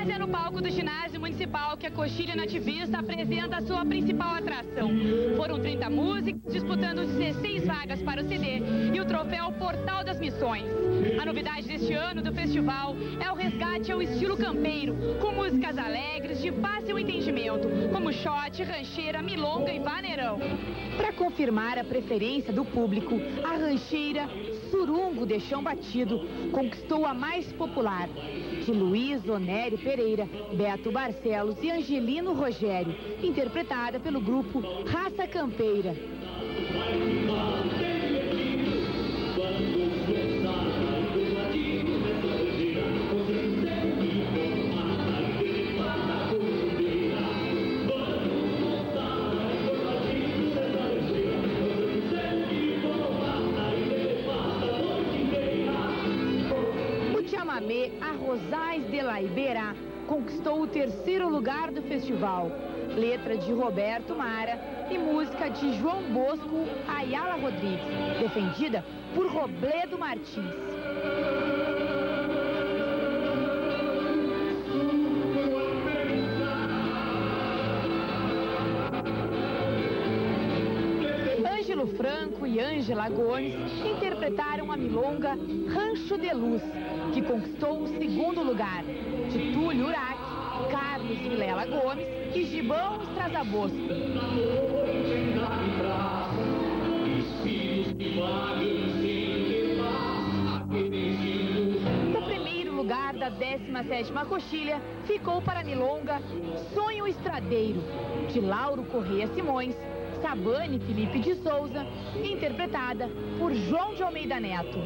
Mas é no palco do ginásio municipal que a Coxilha Nativista apresenta a sua principal atração. Foram 30 músicas disputando 16 vagas para o CD e o troféu Portal das Missões. A novidade deste ano do festival é o resgate ao estilo campeiro, com músicas alegres de fácil entendimento, como shot, rancheira, milonga e vaneirão. Para confirmar a preferência do público, a rancheira Surungo de Chão Batido conquistou a mais popular, de Luiz Onério Pereira, Beto Barcelos e Angelino Rogério, interpretada pelo grupo Raça Campeira. Rosais de la Iberá conquistou o terceiro lugar do festival. Letra de Roberto Mara e música de João Bosco Ayala Rodrigues, defendida por Robledo Martins. Ângelo Franco e Ângela Gomes interpretaram a milonga Rancho de Luz, que conquistou o segundo lugar, de Túlio Urac, Carlos Vilela Gomes e Gibão Estrazabosco. O primeiro lugar da 17ª coxilha ficou para a milonga Sonho Estradeiro, de Lauro Correia Simões, Sabane Felipe de Souza, interpretada por João de Almeida Neto.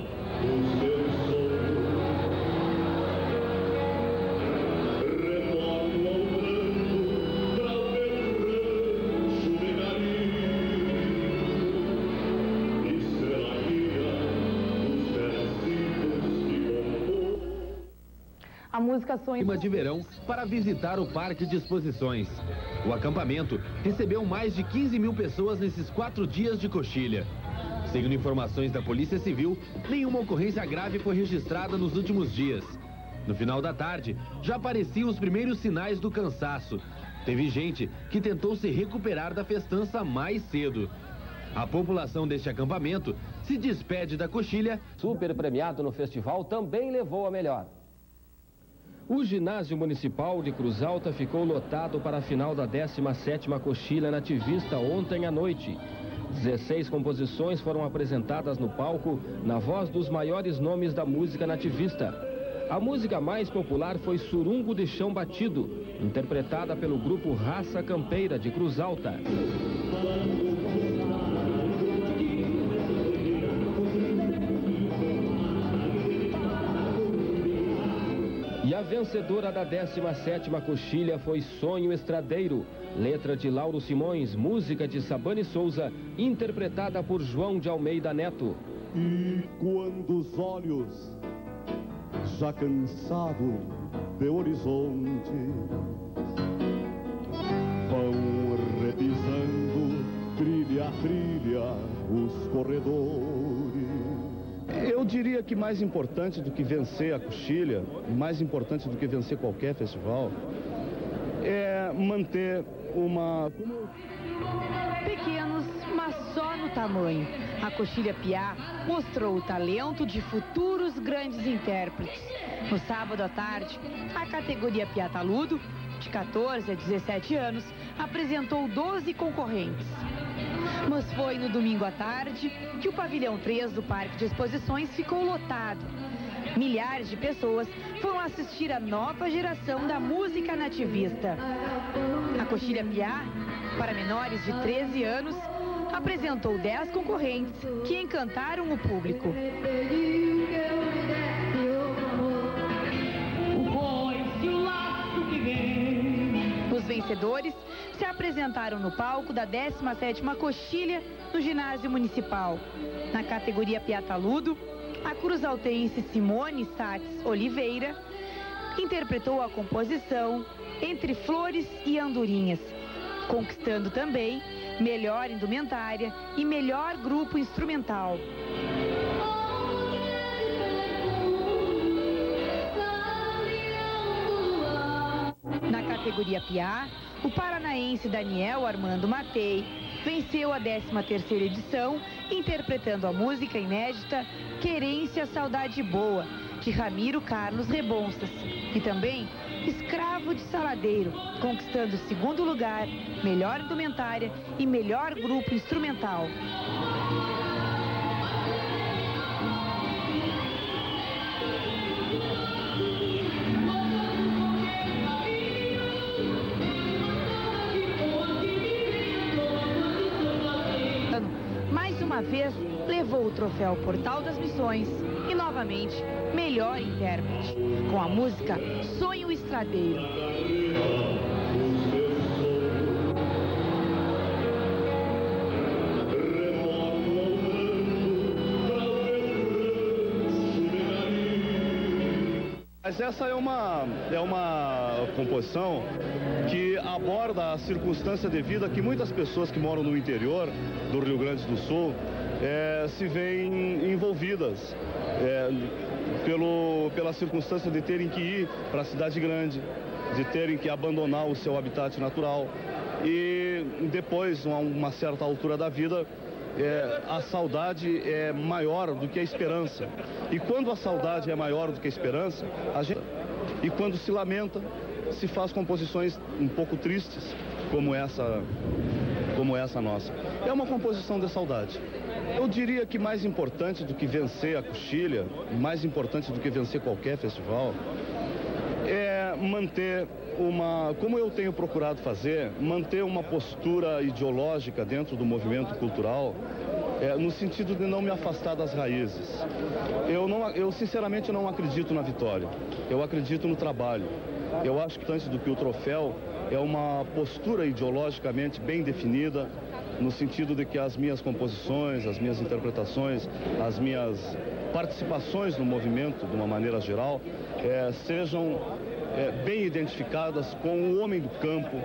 A música Sonho... Clima de verão para visitar o Parque de Exposições. O acampamento recebeu mais de 15 mil pessoas nesses quatro dias de coxilha. Segundo informações da Polícia Civil, nenhuma ocorrência grave foi registrada nos últimos dias. No final da tarde, já apareciam os primeiros sinais do cansaço. Teve gente que tentou se recuperar da festança mais cedo. A população deste acampamento se despede da coxilha. Super premiado no festival também levou a melhor. O ginásio municipal de Cruz Alta ficou lotado para a final da 17ª Coxilha Nativista ontem à noite. 16 composições foram apresentadas no palco na voz dos maiores nomes da música nativista. A música mais popular foi Surungo de Chão Batido, interpretada pelo grupo Raça Campeira de Cruz Alta. A vencedora da 17ª coxilha foi Sonho Estradeiro, letra de Lauro Simões, música de Sabane Souza, interpretada por João de Almeida Neto. E quando os olhos, já cansado de horizonte, vão repisando trilha a trilha os corredores, eu diria que mais importante do que vencer a coxilha, mais importante do que vencer qualquer festival, é manter uma. Pequenos, mas só no tamanho. A Coxilha Piá mostrou o talento de futuros grandes intérpretes. No sábado à tarde, a categoria Piá Taludo, de 14 a 17 anos, apresentou 12 concorrentes. Mas foi no domingo à tarde que o pavilhão 3 do Parque de Exposições ficou lotado. Milhares de pessoas foram assistir a nova geração da música nativista. A Coxilha Piá, para menores de 13 anos, apresentou 10 concorrentes que encantaram o público. Vencedores se apresentaram no palco da 17ª Coxilha no ginásio municipal. Na categoria Piataludo, a cruzaltense Simone Sachs Oliveira interpretou a composição Entre Flores e Andorinhas, conquistando também melhor indumentária e melhor grupo instrumental. Categoria Piá, o paranaense Daniel Armando Matei venceu a 13ª edição interpretando a música inédita Querência Saudade Boa, de Ramiro Carlos Rebonças. E também Escravo de Saladeiro, conquistando o segundo lugar, melhor indumentária e melhor grupo instrumental. Vez levou o troféu Portal das Missões e novamente melhor intérprete, com a música Sonho Estradeiro. Mas essa é uma, é uma composição que aborda a circunstância de vida que muitas pessoas que moram no interior do Rio Grande do Sul é, se veem envolvidas é, pelo, pela circunstância de terem que ir para a cidade grande, de terem que abandonar o seu habitat natural. E depois, a uma certa altura da vida, é, a saudade é maior do que a esperança. E quando a saudade é maior do que a esperança, a gente... e quando se lamenta, se faz composições um pouco tristes, como essa, como essa nossa. É uma composição de saudade. Eu diria que mais importante do que vencer a coxilha, mais importante do que vencer qualquer festival, manter uma, como eu tenho procurado fazer, manter uma postura ideológica dentro do movimento cultural, é, no sentido de não me afastar das raízes. Eu, não, eu sinceramente não acredito na vitória, eu acredito no trabalho. Eu acho que antes do que o troféu é uma postura ideologicamente bem definida, no sentido de que as minhas composições, as minhas interpretações, as minhas participações no movimento, de uma maneira geral, é, sejam é, bem identificadas com o homem do campo,